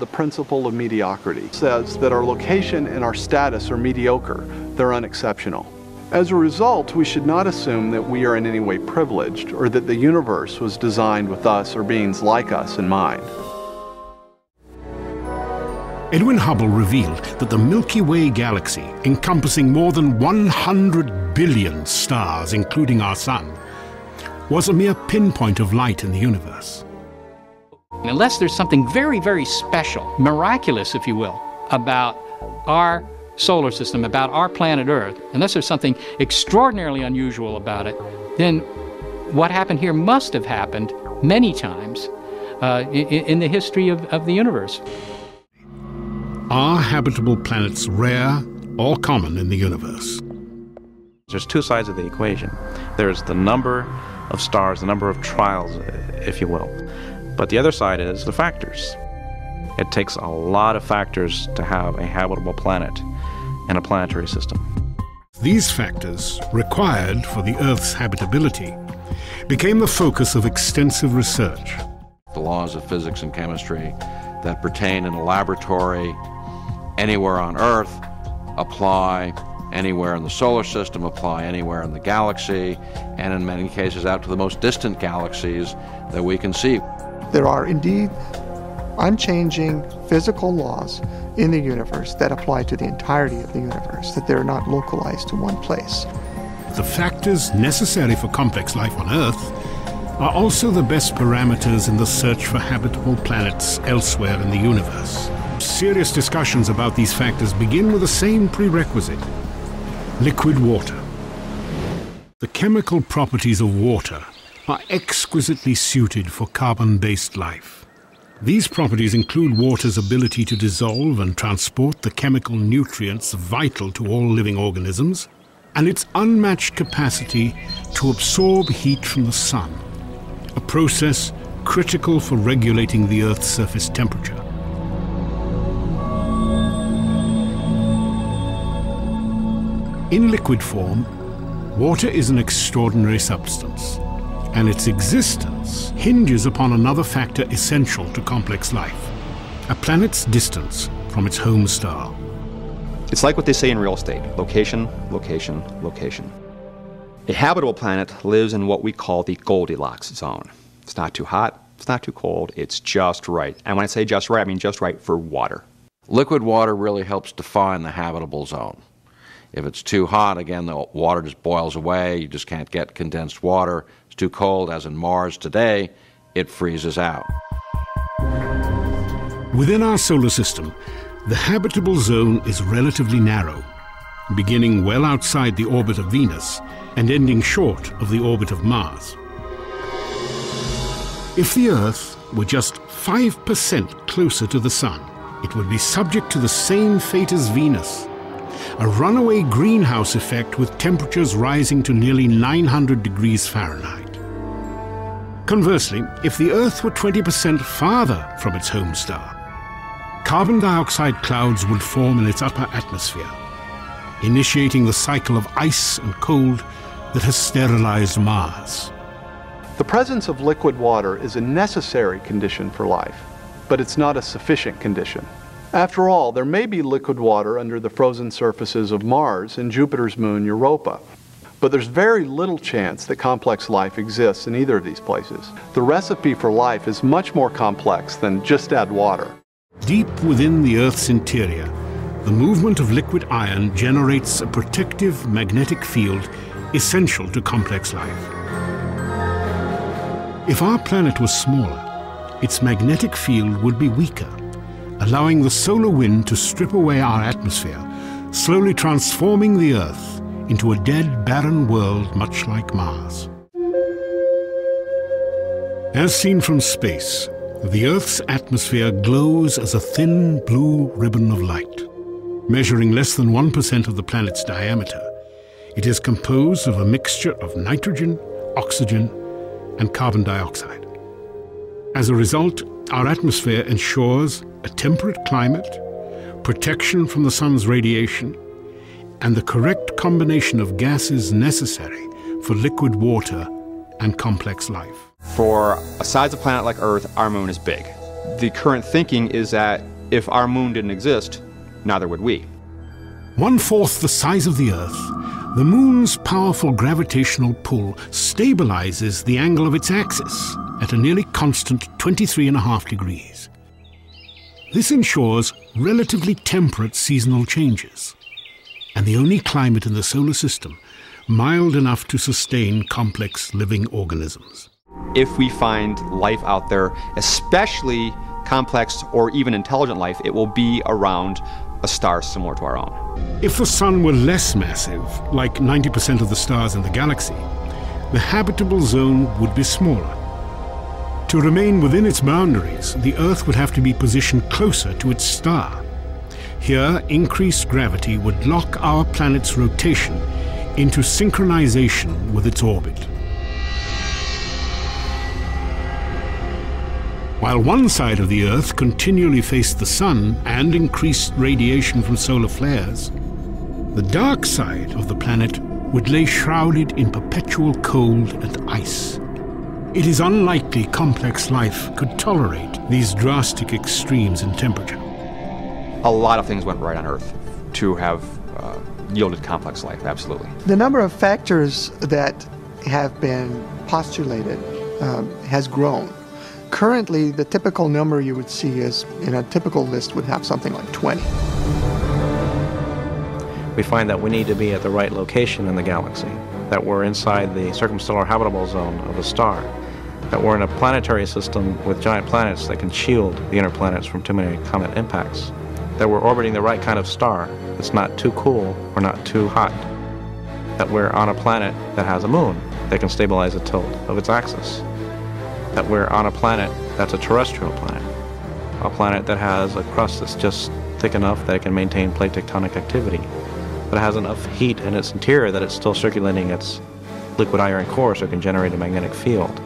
the principle of mediocrity. It says that our location and our status are mediocre, they're unexceptional. As a result, we should not assume that we are in any way privileged or that the universe was designed with us or beings like us in mind. Edwin Hubble revealed that the Milky Way galaxy, encompassing more than 100 billion stars, including our Sun, was a mere pinpoint of light in the universe. Unless there's something very, very special, miraculous, if you will, about our solar system, about our planet Earth, unless there's something extraordinarily unusual about it, then what happened here must have happened many times uh, in, in, the history of, of the universe. Are habitable planets rare or common in the universe? There's two sides of the equation. There's the number of stars, the number of trials, if you will. But the other side is the factors. It takes a lot of factors to have a habitable planet and a planetary system. These factors, required for the Earth's habitability, became the focus of extensive research. The laws of physics and chemistry that pertain in a laboratory anywhere on Earth apply anywhere in the solar system, apply anywhere in the galaxy, and in many cases out to the most distant galaxies that we can see. There are indeed unchanging physical laws in the universe that apply to the entirety of the universe, that they're not localized to one place. The factors necessary for complex life on Earth are also the best parameters in the search for habitable planets elsewhere in the universe. Serious discussions about these factors begin with the same prerequisite liquid water. The chemical properties of water are exquisitely suited for carbon based life. These properties include water's ability to dissolve and transport the chemical nutrients vital to all living organisms, and its unmatched capacity to absorb heat from the sun, a process critical for regulating the Earth's surface temperature. In liquid form, water is an extraordinary substance and its existence hinges upon another factor essential to complex life a planet's distance from its home star. It's like what they say in real estate location, location, location. A habitable planet lives in what we call the Goldilocks zone. It's not too hot, it's not too cold, it's just right. And when I say just right, I mean just right for water. Liquid water really helps define the habitable zone. If it's too hot, again, the water just boils away. You just can't get condensed water. It's too cold, as in Mars today, it freezes out. Within our solar system, the habitable zone is relatively narrow, beginning well outside the orbit of Venus and ending short of the orbit of Mars. If the Earth were just 5% closer to the Sun, it would be subject to the same fate as Venus a runaway greenhouse effect with temperatures rising to nearly 900 degrees Fahrenheit. Conversely, if the Earth were 20% farther from its home star, carbon dioxide clouds would form in its upper atmosphere, initiating the cycle of ice and cold that has sterilized Mars. The presence of liquid water is a necessary condition for life, but it's not a sufficient condition. After all, there may be liquid water under the frozen surfaces of Mars and Jupiter's moon Europa. But there's very little chance that complex life exists in either of these places. The recipe for life is much more complex than just add water. Deep within the Earth's interior, the movement of liquid iron generates a protective magnetic field essential to complex life. If our planet was smaller, its magnetic field would be weaker allowing the solar wind to strip away our atmosphere, slowly transforming the Earth into a dead, barren world much like Mars. As seen from space, the Earth's atmosphere glows as a thin blue ribbon of light. Measuring less than 1% of the planet's diameter, it is composed of a mixture of nitrogen, oxygen, and carbon dioxide. As a result, our atmosphere ensures a temperate climate, protection from the sun's radiation, and the correct combination of gases necessary for liquid water and complex life. For a size of planet like Earth, our moon is big. The current thinking is that if our moon didn't exist, neither would we. One fourth the size of the Earth, the moon's powerful gravitational pull stabilizes the angle of its axis at a nearly constant 23.5 degrees. This ensures relatively temperate seasonal changes, and the only climate in the solar system mild enough to sustain complex living organisms. If we find life out there, especially complex or even intelligent life, it will be around a star similar to our own. If the Sun were less massive, like 90% of the stars in the galaxy, the habitable zone would be smaller. To remain within its boundaries, the Earth would have to be positioned closer to its star. Here, increased gravity would lock our planet's rotation into synchronization with its orbit. While one side of the Earth continually faced the Sun and increased radiation from solar flares, the dark side of the planet would lay shrouded in perpetual cold and ice. It is unlikely complex life could tolerate these drastic extremes in temperature. A lot of things went right on Earth to have uh, yielded complex life, absolutely. The number of factors that have been postulated um, has grown. Currently, the typical number you would see is in a typical list would have something like 20. We find that we need to be at the right location in the galaxy, that we're inside the circumstellar habitable zone of a star, that we're in a planetary system with giant planets that can shield the inner planets from too many comet impacts, that we're orbiting the right kind of star that's not too cool or not too hot, that we're on a planet that has a moon that can stabilize the tilt of its axis, that we're on a planet that's a terrestrial planet, a planet that has a crust that's just thick enough that it can maintain plate tectonic activity, it has enough heat in its interior that it's still circulating its liquid iron core so it can generate a magnetic field,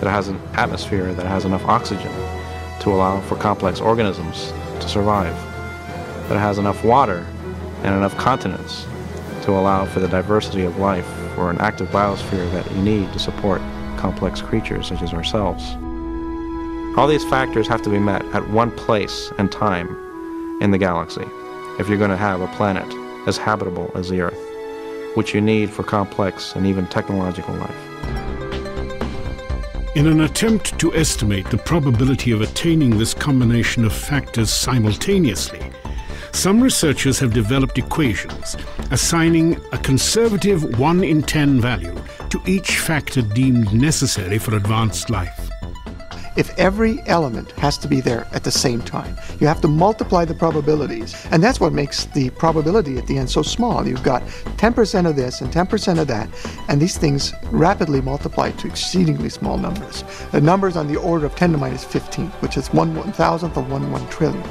that has an atmosphere that has enough oxygen to allow for complex organisms to survive, that it has enough water and enough continents to allow for the diversity of life for an active biosphere that you need to support complex creatures such as ourselves. All these factors have to be met at one place and time in the galaxy if you're going to have a planet as habitable as the Earth, which you need for complex and even technological life. In an attempt to estimate the probability of attaining this combination of factors simultaneously, some researchers have developed equations assigning a conservative 1 in 10 value to each factor deemed necessary for advanced life. If every element has to be there at the same time, you have to multiply the probabilities. And that's what makes the probability at the end so small. You've got 10% of this and 10% of that, and these things rapidly multiply to exceedingly small numbers. The numbers on the order of 10 to minus 15, which is 1 one thousandth of 1 one trillion.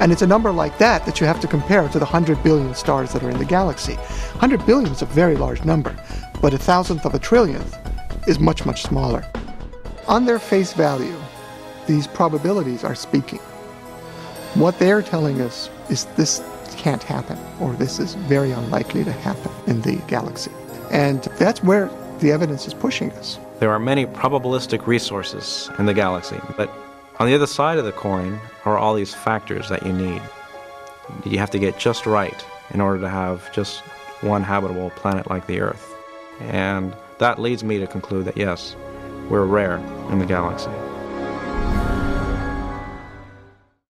And it's a number like that that you have to compare to the 100 billion stars that are in the galaxy. 100 billion is a very large number, but a thousandth of a trillionth is much, much smaller. On their face value, these probabilities are speaking. What they're telling us is this can't happen, or this is very unlikely to happen in the galaxy. And that's where the evidence is pushing us. There are many probabilistic resources in the galaxy, but on the other side of the coin are all these factors that you need. You have to get just right in order to have just one habitable planet like the Earth. And that leads me to conclude that yes, we're rare in the galaxy.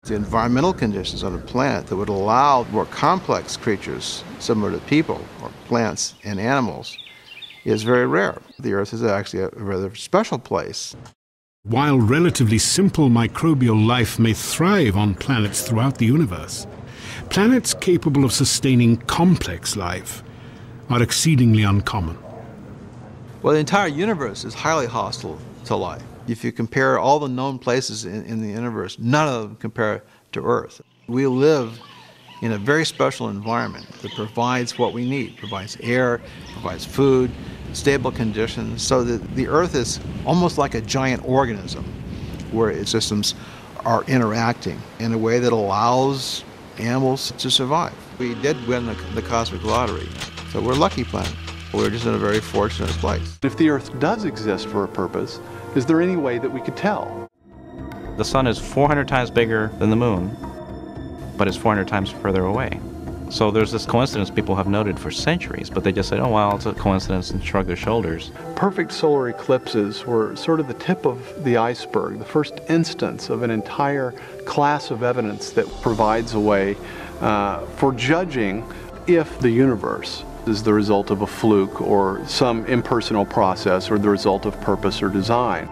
The environmental conditions on the planet that would allow more complex creatures, similar to people or plants and animals, is very rare. The Earth is actually a rather special place. While relatively simple microbial life may thrive on planets throughout the universe, planets capable of sustaining complex life are exceedingly uncommon. Well, the entire universe is highly hostile to life. If you compare all the known places in, in the universe, none of them compare to Earth. We live in a very special environment that provides what we need, provides air, provides food, stable conditions, so that the Earth is almost like a giant organism where its systems are interacting in a way that allows animals to survive. We did win the, the cosmic lottery, so we're a lucky planet. We're just in a very fortunate place. If the Earth does exist for a purpose, is there any way that we could tell? The sun is 400 times bigger than the moon, but it's 400 times further away. So there's this coincidence people have noted for centuries, but they just say, oh, well, it's a coincidence and shrug their shoulders. Perfect solar eclipses were sort of the tip of the iceberg, the first instance of an entire class of evidence that provides a way uh, for judging if the universe is the result of a fluke or some impersonal process or the result of purpose or design.